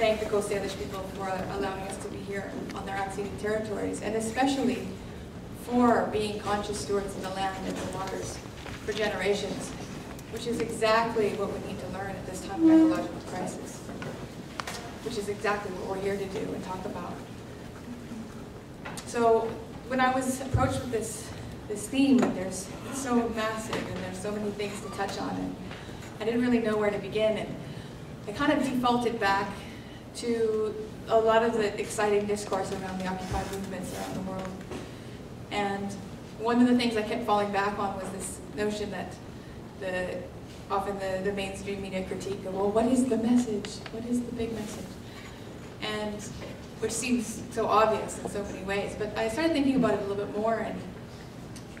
thank the Coast Salish people for allowing us to be here on their unceded territories, and especially for being conscious stewards of the land and the waters for generations, which is exactly what we need to learn at this time of ecological crisis, which is exactly what we're here to do and talk about. So when I was approached with this, this theme, there's so massive and there's so many things to touch on, and I didn't really know where to begin, and I kind of defaulted back to a lot of the exciting discourse around the Occupy movements around the world. And one of the things I kept falling back on was this notion that the often the, the mainstream media critique of, well, what is the message? What is the big message? And which seems so obvious in so many ways. But I started thinking about it a little bit more, and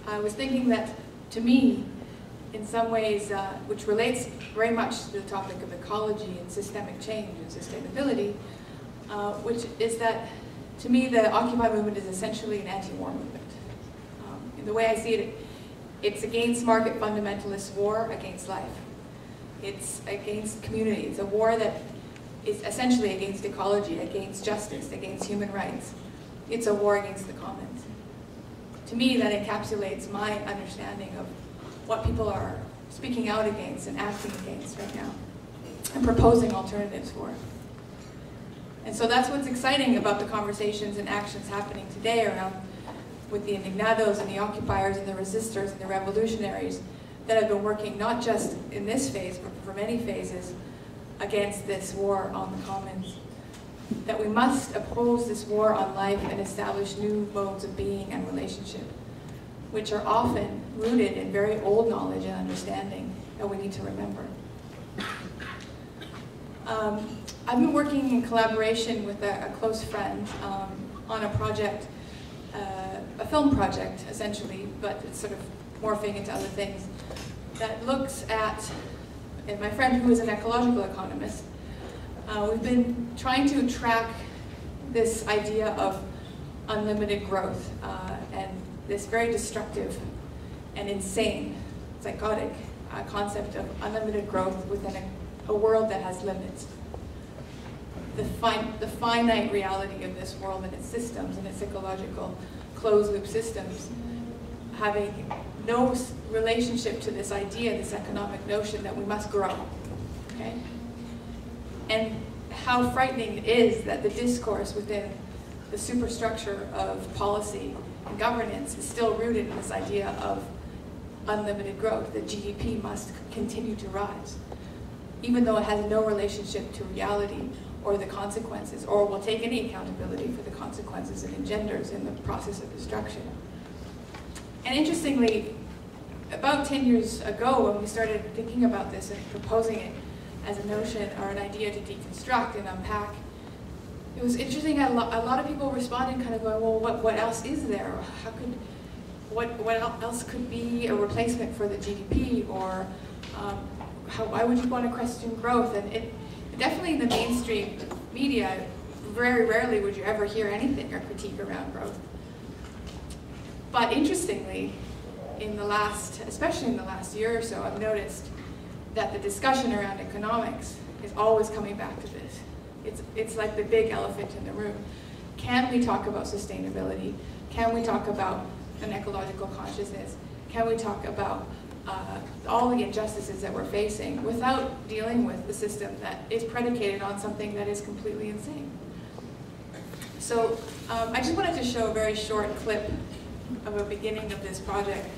I was thinking that, to me, in some ways, uh, which relates very much to the topic of ecology and systemic change and sustainability, uh, which is that, to me, the Occupy movement is essentially an anti-war movement. Um, in the way I see it, it's against market fundamentalist war against life. It's against community. It's a war that is essentially against ecology, against justice, against human rights. It's a war against the commons. To me, that encapsulates my understanding of what people are speaking out against and acting against right now and proposing alternatives for. And so that's what's exciting about the conversations and actions happening today around with the indignados and the occupiers and the resistors and the revolutionaries that have been working not just in this phase, but for many phases against this war on the commons. That we must oppose this war on life and establish new modes of being and relationship, which are often rooted in very old knowledge and understanding that we need to remember. Um, I've been working in collaboration with a, a close friend um, on a project, uh, a film project essentially, but it's sort of morphing into other things, that looks at, and my friend who is an ecological economist, uh, we've been trying to track this idea of unlimited growth uh, and this very destructive and insane, psychotic uh, concept of unlimited growth within a, a world that has limits. The, the finite reality of this world and its systems and its ecological closed-loop systems having no relationship to this idea, this economic notion that we must grow, okay? And how frightening it is that the discourse within the superstructure of policy governance is still rooted in this idea of unlimited growth, that GDP must continue to rise, even though it has no relationship to reality or the consequences, or will take any accountability for the consequences it engenders in the process of destruction. And interestingly, about 10 years ago when we started thinking about this and proposing it as a notion or an idea to deconstruct and unpack, it was interesting, a lot, a lot of people responded kind of going, well, what, what else is there? How could, what, what else could be a replacement for the GDP or um, how, why would you want to question growth? And it, definitely in the mainstream media, very rarely would you ever hear anything or critique around growth. But interestingly, in the last, especially in the last year or so, I've noticed that the discussion around economics is always coming back to this. It's, it's like the big elephant in the room. Can we talk about sustainability? Can we talk about an ecological consciousness? Can we talk about uh, all the injustices that we're facing without dealing with the system that is predicated on something that is completely insane? So um, I just wanted to show a very short clip of a beginning of this project.